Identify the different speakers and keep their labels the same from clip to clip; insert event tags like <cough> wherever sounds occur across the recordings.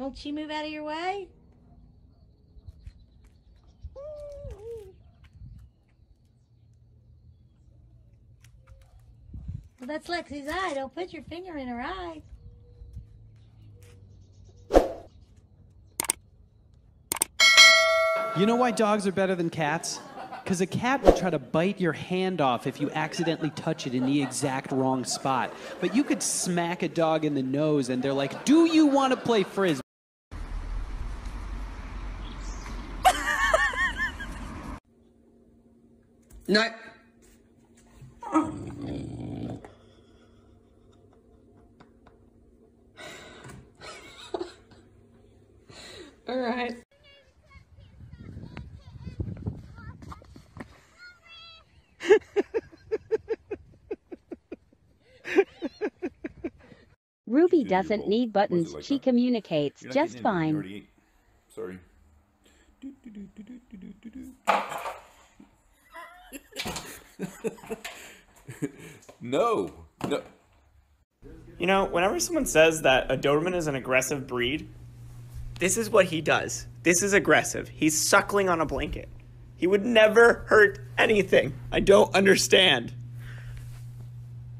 Speaker 1: Won't she move out of your way? Well, that's Lexi's eye. Don't put your finger in her eye.
Speaker 2: You know why dogs are better than cats? Because a cat will try to bite your hand off if you accidentally touch it in the exact wrong spot. But you could smack a dog in the nose and they're like, Do you want to play frisbee?
Speaker 3: No. All right.
Speaker 4: Ruby doesn't need buttons. She communicates just fine.
Speaker 5: Sorry. No. No.
Speaker 6: You know, whenever someone says that a Doberman is an aggressive breed, this is what he does. This is aggressive. He's suckling on a blanket. He would never hurt anything. I don't understand.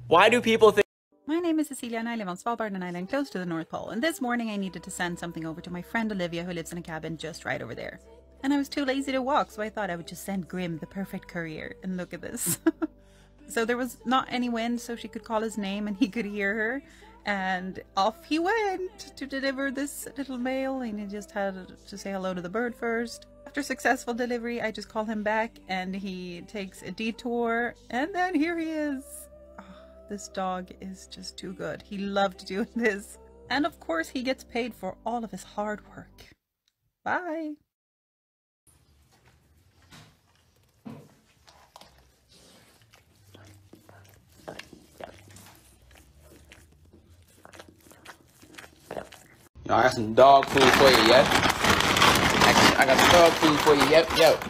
Speaker 6: Why do people think?
Speaker 7: My name is Cecilia and I live on Svalbard, an island close to the North Pole. And this morning I needed to send something over to my friend Olivia, who lives in a cabin just right over there. And I was too lazy to walk, so I thought I would just send Grim the perfect courier. And look at this. <laughs> so there was not any wind, so she could call his name and he could hear her. And off he went to deliver this little mail, and he just had to say hello to the bird first. After successful delivery, I just call him back, and he takes a detour, and then here he is. Oh, this dog is just too good. He loved doing <laughs> this. And of course, he gets paid for all of his hard work. Bye.
Speaker 3: I got some dog food for you, yep. I I got some dog food for you, yep, yep.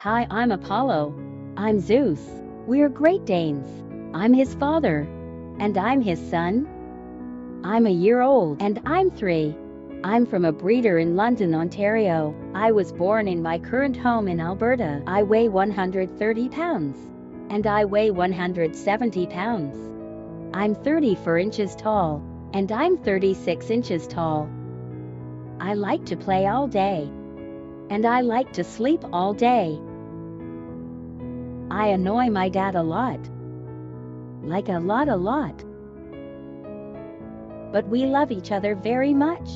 Speaker 4: Hi, I'm Apollo. I'm Zeus. We're Great Danes. I'm his father. And I'm his son. I'm a year old. And I'm three. I'm from a breeder in London, Ontario. I was born in my current home in Alberta. I weigh 130 pounds. And I weigh 170 pounds. I'm 34 inches tall. And I'm 36 inches tall. I like to play all day. And I like to sleep all day. I annoy my dad a lot. Like a lot, a lot. But we love each other very much.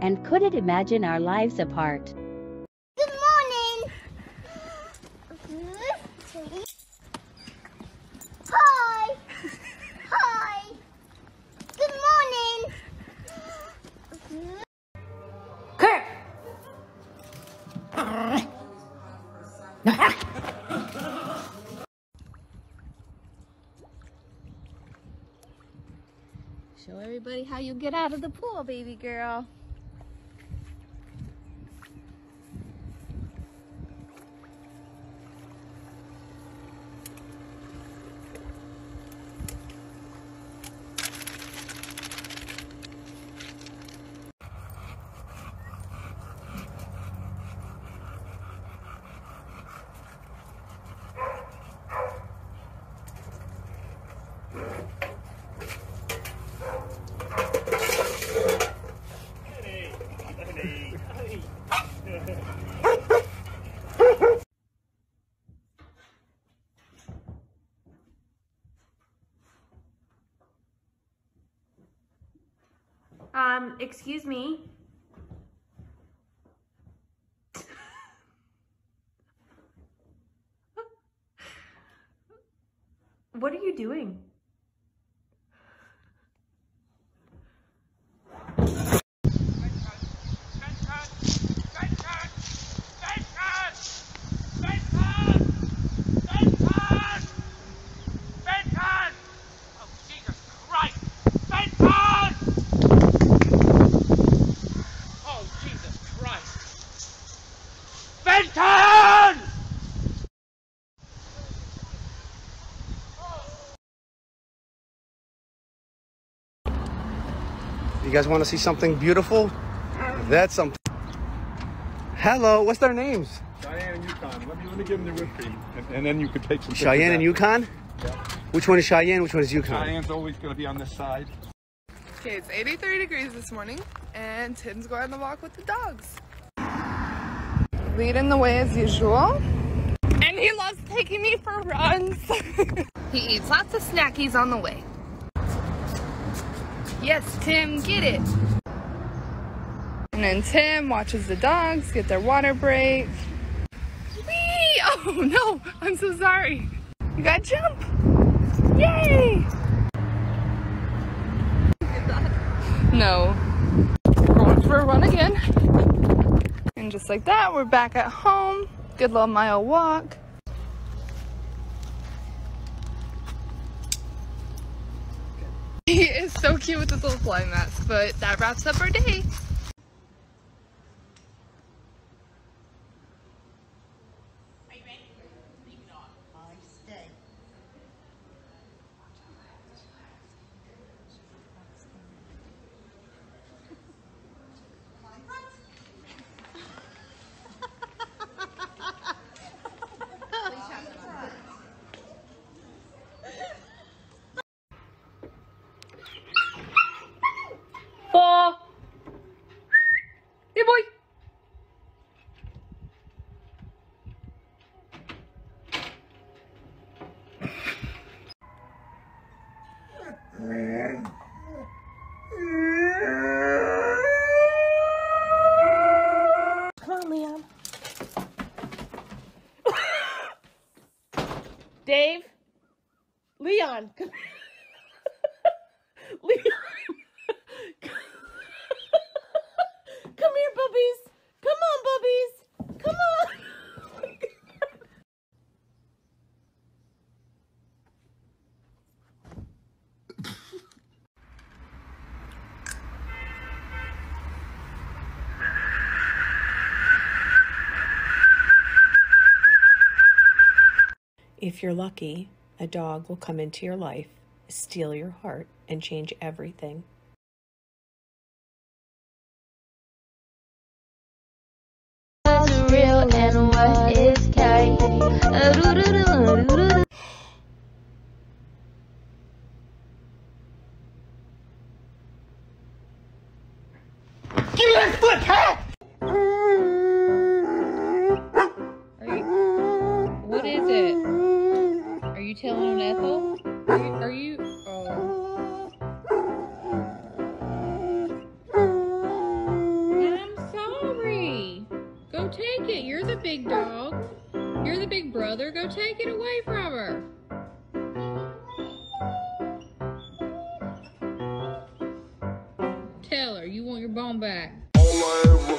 Speaker 4: And couldn't imagine our lives apart.
Speaker 8: Show everybody how you get out of the pool, baby girl.
Speaker 9: Um, excuse me. <laughs> What are you doing?
Speaker 10: You guys want to see something beautiful? That's something. Hello, what's their names?
Speaker 11: Cheyenne and Yukon. Let me, let me give them the whipped cream, and, and then you could take some. pictures
Speaker 10: Cheyenne and. Yukon?
Speaker 11: Yeah.
Speaker 10: Which one is Cheyenne? Which one is Yukon?
Speaker 11: Cheyenne's always going to be on this side.
Speaker 12: Okay, it's 83 degrees this morning, and Tim's going on the walk with the dogs. Leading the way as usual. And he loves taking me for runs. <laughs> he eats lots of snackies on the way. Yes, Tim, get it. And then Tim watches the dogs get their water break. Whee! <laughs> Oh no, I'm so sorry. You gotta jump. Yay! No. We're going for a run again. And just like that, we're back at home. Good little mile walk. <laughs> He is so cute with his little fly mask, but that wraps up our day. Four. Hey boy.
Speaker 9: Come on, Leon.
Speaker 13: Dave? Leon, <laughs> Leon. come here, bubbies. Come on, bubbies. Come on.
Speaker 9: If you're lucky, a dog will come into your life, steal your heart, and change everything.
Speaker 14: Take it away from her. Tell her you want your bone back.
Speaker 15: All I ever